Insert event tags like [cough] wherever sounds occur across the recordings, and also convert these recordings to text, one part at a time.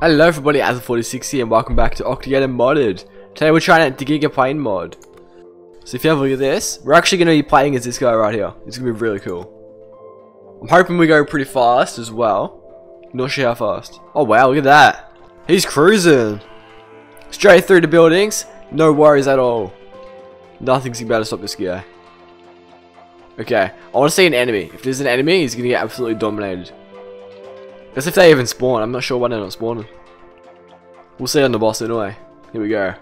Hello everybody, Azza46 here and welcome back to Octogeddon Modded. Today we're trying out the Gigaplane mod. So if you have a look at this, we're actually going to be playing as this guy right here. It's going to be really cool. I'm hoping we go pretty fast as well. Not sure how fast. Oh wow, look at that. He's cruising. Straight through the buildings. No worries at all. Nothing's about to stop this guy. Okay, I want to see an enemy. If there's an enemy, he's going to get absolutely dominated. As if they even spawn. I'm not sure why they're not spawning. We'll see on the boss anyway. Here we go.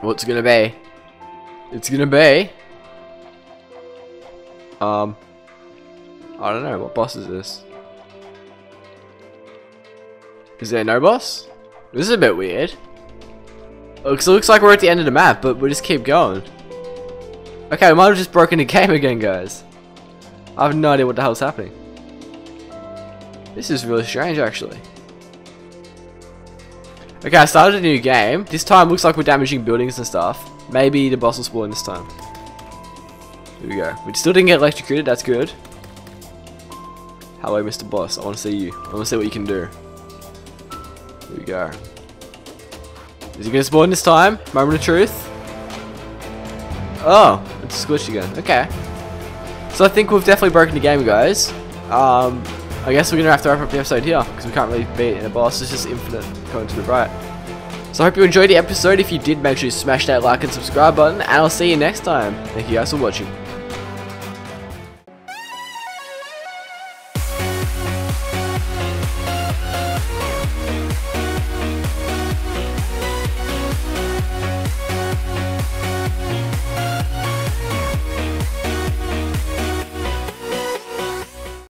What's it gonna be? It's gonna be. Um. I don't know. What boss is this? Is there no boss? This is a bit weird. Looks, it looks like we're at the end of the map, but we just keep going. Okay, we might have just broken the [laughs] game again, guys. I have no idea what the hell's happening. This is really strange, actually. Okay, I started a new game. This time looks like we're damaging buildings and stuff. Maybe the boss will spawn this time. Here we go. We still didn't get electrocuted, that's good. Hello, Mr. Boss. I want to see you. I want to see what you can do. Here we go. Is he going to spawn this time? Moment of truth. Oh, it's glitched again. Okay. So I think we've definitely broken the game, guys. Um, I guess we're going to have to wrap up the episode here, because we can't really beat in a boss, it's just infinite going to the right. So I hope you enjoyed the episode, if you did make sure you smash that like and subscribe button, and I'll see you next time. Thank you guys for watching.